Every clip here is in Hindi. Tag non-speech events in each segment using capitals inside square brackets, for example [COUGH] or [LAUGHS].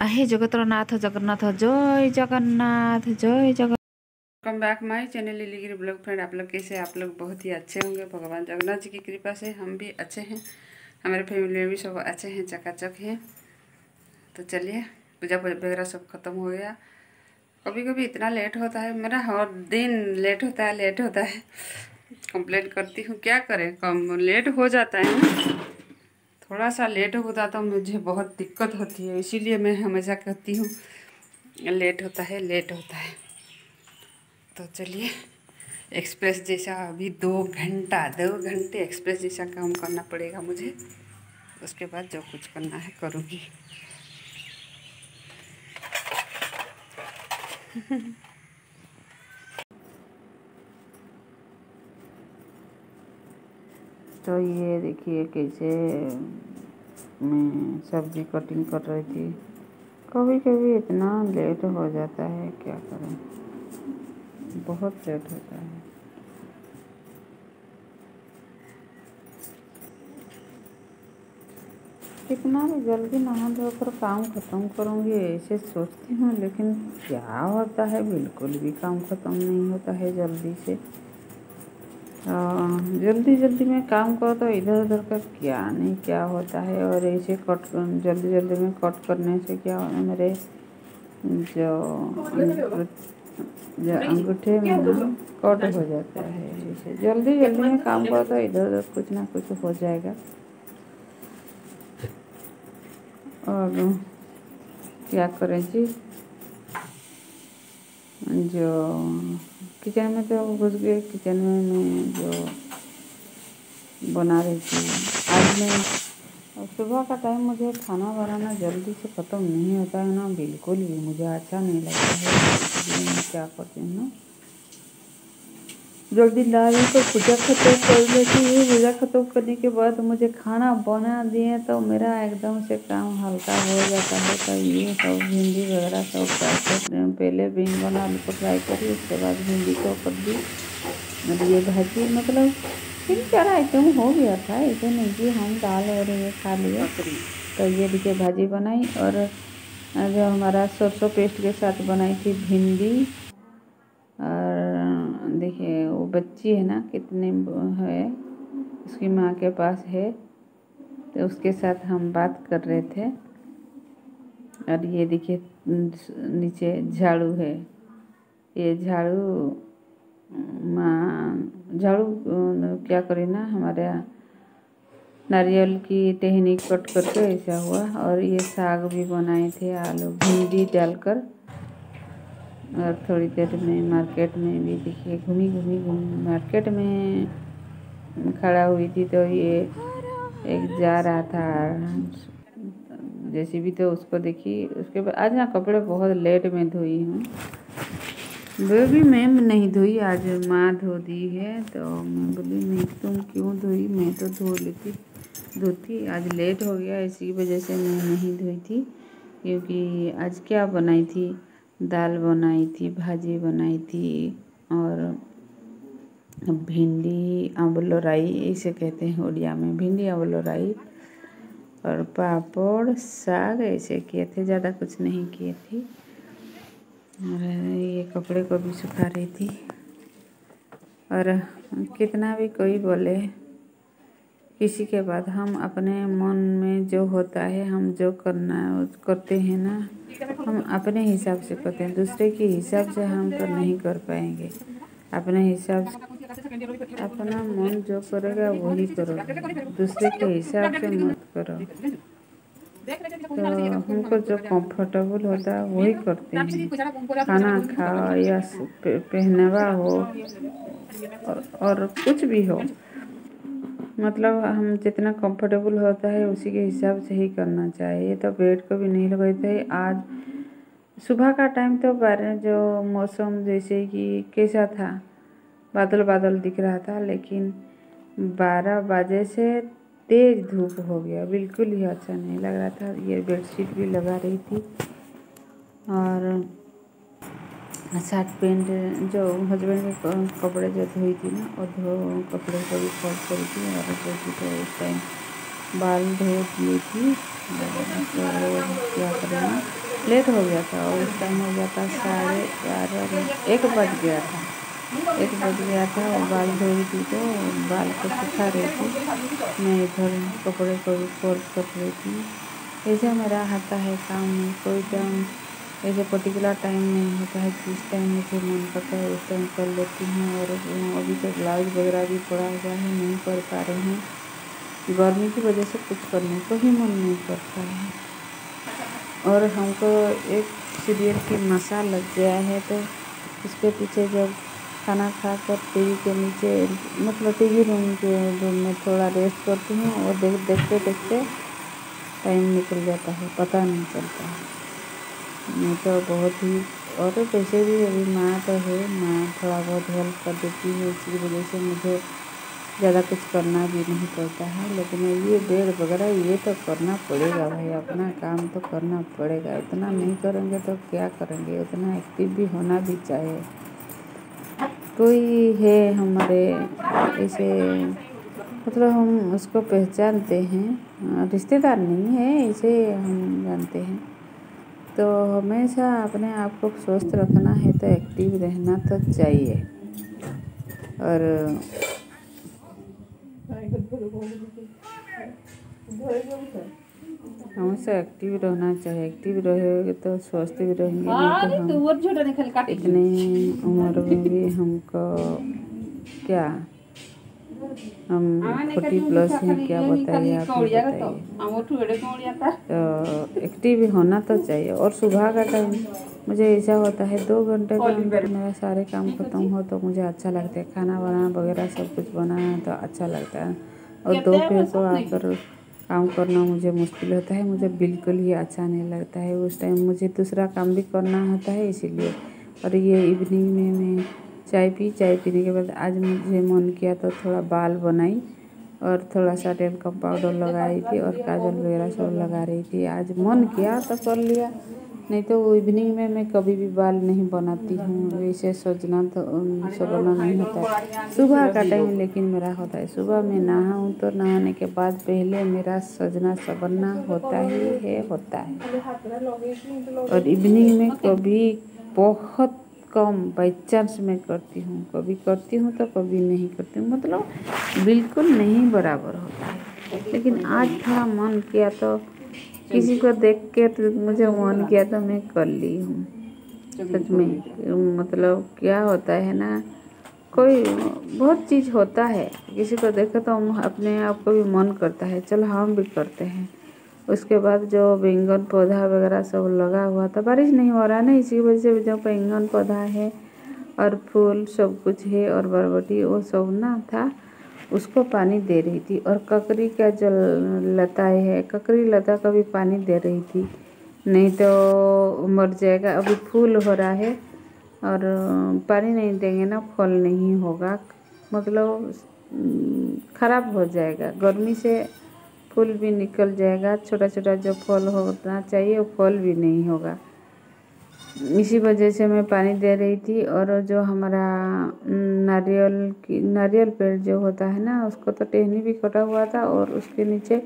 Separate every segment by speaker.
Speaker 1: हे जगतरनाथ, जगन्नाथ, जय जगन्नाथ जय Jagannath
Speaker 2: welcome back my channel Liligiri blog friend आप लोग कैसे आप लोग बहुत ही अच्छे होंगे। भगवान जगन्नाथ जी की कृपा से हम भी अच्छे हैं। हमारे फैमिली में भी सब अच्छे हैं, चकाचक हैं। तो चलिए, पूजा वगैरह सब खत्म हो गया। कभी कभी इतना लेट होता है। मेरा हर दिन लेट होता है लेट होता है। कंप्लेन करती हूँ, क्या करें? कम लेट हो जाता है थोड़ा सा लेट होता तो मुझे बहुत दिक्कत होती है, इसीलिए मैं हमेशा कहती हूँ, लेट होता है, लेट होता है। तो चलिए, एक्सप्रेस जैसा अभी दो घंटा, दो घंटे एक्सप्रेस जैसा काम करना पड़ेगा मुझे। उसके बाद जो कुछ करना है करूँगी। [LAUGHS] तो ये देखिए कैसे मैं सब्ज़ी कटिंग कर रही थी। कभी कभी इतना लेट हो जाता है, क्या करें? बहुत लेट होता है। कितना भी जल्दी नहा धोकर काम ख़त्म करूँगी, ऐसे सोचती हूँ, लेकिन क्या होता है? बिल्कुल भी काम ख़त्म नहीं होता है जल्दी से। जल्दी जल्दी में काम करो तो इधर उधर का क्या नहीं क्या होता है? और ऐसे कट जल्दी जल्दी में कट करने से क्या होना मेरे जो जो अंगूठे में कट हो जाता है ऐसे। जल्दी जल्दी में काम करो तो इधर उधर कुछ ना कुछ हो जाएगा। और क्या करें जी? जो किचन में तो घुस गए। किचन में मैं जो बना रही थी, आज मैं सुबह का टाइम मुझे खाना बनाना जल्दी से ख़त्म नहीं होता है ना, बिल्कुल भी मुझे अच्छा नहीं लगता है। क्या करती हूँ ना? जल्दी ला रही तो पूजा खत्म कर लेती हूँ पूजा खत्म करने के बाद मुझे खाना बना दिए तो मेरा एकदम से काम हल्का हो जाता है। तो ये सब भिंडी वगैरह सब फ्राई कर पहले बैंगन आलू को फ्राई करी उसके बाद भिंडी को कर दी और ये भाजी मतलब तीन चार आइटम हो गया था ऐसे नहीं कि हम दाल और ये खा लिया तो ये देखिए भाजी बनाई और जो हमारा सरसों पेस्ट के साथ बनाई थी भिंडी वो बच्ची है ना, कितने है, उसकी माँ के पास है तो उसके साथ हम बात कर रहे थे। और ये देखिए नीचे झाड़ू है। ये झाड़ू, माँ, झाड़ू क्या करे ना, हमारे यहाँ नारियल की टहनी कट करके ऐसा हुआ। और ये साग भी बनाए थे आलू, भिंडी डालकर। और थोड़ी देर में मार्केट में भी देखिए, घूमी घूमी घूमी। मार्केट में खड़ा हुई थी तो ये एक जा रहा था। जैसे भी तो उसको देखी, उसके बाद आज ना कपड़े बहुत लेट में धोई हूँ। वो भी मैम नहीं धोई, आज माँ धो दी है तो मैं बोली, नहीं, तुम क्यों धोई? मैं तो धो लेती, धोती। आज लेट हो गया, इसी वजह से मैं नहीं धोई थी, क्योंकि आज क्या बनाई थी? दाल बनाई थी, भाजी बनाई थी और भिंडी अम्बलोराई इसे कहते हैं उड़िया में, भिंडी अम्बलोराई और पापड़, साग ऐसे किए थे, ज़्यादा कुछ नहीं किए थे। और ये कपड़े को भी सुखा रही थी। और कितना भी कोई बोले किसी के बाद हम अपने मन में जो होता है हम जो करना करते हैं ना हम अपने हिसाब से करते हैं। दूसरे के हिसाब से हम तो नहीं कर पाएँगे। अपने हिसाब से अपना मन जो करेगा वही करो। दूसरे के हिसाब से मत करो। तो हमको जो कंफर्टेबल होता है वही करते हैं। खाना खाओ या पहनावा हो और, और कुछ भी हो। मतलब हम जितना कंफर्टेबल होता है, उसी के हिसाब से ही करना चाहिए। तो बेड को भी नहीं लगाई थे आज सुबह का टाइम तो बारह जो मौसम जैसे कि कैसा था बादल बादल दिख रहा था, लेकिन बारह बजे से तेज़ धूप हो गया। बिल्कुल ही अच्छा नहीं लग रहा था। ये बेडशीट भी लगा रही थी। और शर्ट पैंट जो हस्बैंड के कपड़े जो धोई थी ना और धो कपड़े को भी फोल्ड करी थी और तो उस टाइम बाल धो दिए थी लेट हो गया था और उस टाइम हो गया था साढ़े बारह एक बज गया था एक बज गया था और बाल धो रही थी तो बाल को सुखा रही थी मैं इधर कपड़े को भी फोल्ड कर रही थी ऐसा मेरा आता है काम कोई टाइम ऐसे पर्टिकुलर टाइम नहीं होता है जिस टाइम मुझे मन करता है, उस टाइम कर लेती हूँ और अभी तो ब्लाउज वगैरह भी पड़ा हुआ है, नहीं कर पा रही हूँ। गर्मी की वजह से कुछ करने को ही मन नहीं करता है। और हमको एक सीरियल की नशा लग गया है तो उसके पीछे जब खाना खा कर टी वी के नीचे मतलब टी वी रूम के रूम में थोड़ा रेस्ट करती हूँ और देख, देखते देखते टाइम निकल जाता है, पता नहीं चलता है। मैं तो बहुत ही, और तो वैसे भी अभी माँ तो है। माँ थोड़ा बहुत हेल्प कर देती है इसकी वजह से मुझे ज़्यादा कुछ करना भी नहीं पड़ता है। लेकिन ये बेड वगैरह ये तो करना पड़ेगा भाई, अपना काम तो करना पड़ेगा। इतना नहीं करेंगे तो क्या करेंगे? उतना एक्टिव भी होना भी चाहिए। कोई है हमारे, ऐसे मतलब हम उसको पहचानते हैं। रिश्तेदार नहीं है, इसे हम जानते हैं। तो हमेशा अपने आप को स्वस्थ रखना है तो एक्टिव रहना तो चाहिए। और हमेशा एक्टिव रहना चाहिए। एक्टिव रहेंगे तो स्वस्थ भी रहेंगे नहीं तो हम इतने उम्र में भी हमको क्या हम फोर्टी प्लस हैं क्या बताइए आप बताइए। तो एक्टिव होना तो चाहिए। और सुबह का टाइम मुझे ऐसा होता है दो घंटे के अंदर मेरा सारे काम खत्म हो तो मुझे अच्छा लगता है। खाना बनाना वगैरह सब कुछ बनाना तो अच्छा लगता है। और दोपहर को आकर काम करना मुझे मुश्किल होता है। मुझे बिल्कुल ही अच्छा नहीं लगता है। उस टाइम मुझे दूसरा काम भी करना होता है इसीलिए। और ये इवनिंग में मैं चाय पी, चाय पीने के बाद आज मुझे मन किया तो थोड़ा बाल बनाई और थोड़ा सा टेल का पाउडर लगा रही थी और काजल वगैरह सब लगा रही थी। आज मन किया तो कर लिया। नहीं तो इवनिंग में मैं कभी भी बाल नहीं बनाती हूँ। वैसे सोचना तो सवरना नहीं होता। है सुबह का टाइम लेकिन मेरा होता है। सुबह में नहाऊँ तो नहाने के बाद पहले मेरा सजना सवरना होता ही है, होता है। और इवनिंग में कभी बहुत कम बाई चांस मैं करती हूँ कभी करती हूँ तो कभी नहीं करती हूँ। मतलब बिल्कुल नहीं बराबर होता है। लेकिन आज थोड़ा मन किया तो किसी को देख के तो मुझे मन किया तो मैं कर ली हूँ। सच में मतलब क्या होता है ना कोई बहुत चीज़ होता है। किसी को देखो तो हम अपने आप को भी मन करता है चलो हम भी करते हैं। उसके बाद जो बैंगन पौधा वगैरह सब लगा हुआ था, बारिश नहीं हो रहा ना, इसी वजह से जो बैंगन पौधा है और फूल सब कुछ है और बरबटी वो सब ना था, उसको पानी दे रही थी। और ककड़ी का जो लताएँ है, ककड़ी लता का भी पानी दे रही थी। नहीं तो मर जाएगा, अभी फूल हो रहा है और पानी नहीं देंगे ना, फल नहीं होगा। मतलब ख़राब हो जाएगा, गर्मी से फूल भी निकल जाएगा छोटा छोटा जो फल होना चाहिए वो फल भी नहीं होगा। इसी वजह से मैं पानी दे रही थी और जो हमारा नारियल की, नारियल पेड़ जो होता है ना, उसको तो टहनी भी कटा हुआ था और उसके नीचे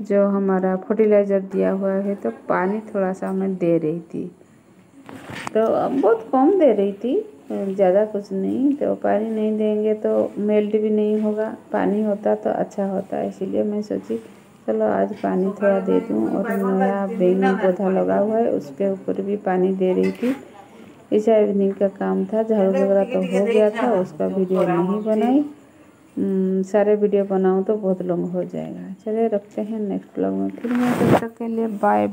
Speaker 2: जो हमारा फर्टिलाइज़र दिया हुआ है तो पानी थोड़ा सा मैं दे रही थी। तो बहुत कम दे रही थी, ज़्यादा कुछ नहीं तो पानी नहीं देंगे तो मेल्ट भी नहीं होगा, पानी होता तो अच्छा होता, इसीलिए मैं सोची चलो आज पानी थोड़ा दे दूँ और नया बैंगन पौधा लगा हुआ है, उसके ऊपर भी पानी दे रही थी। ऐसा इवनिंग का काम था, झाड़ू वगैरह तो हो गया था, उसका वीडियो नहीं बनाई। सारे वीडियो बनाऊँ तो बहुत लॉन्ग हो जाएगा। चलिए रखते हैं नेक्स्ट ब्लॉग में। फिर मैं के लिए बाय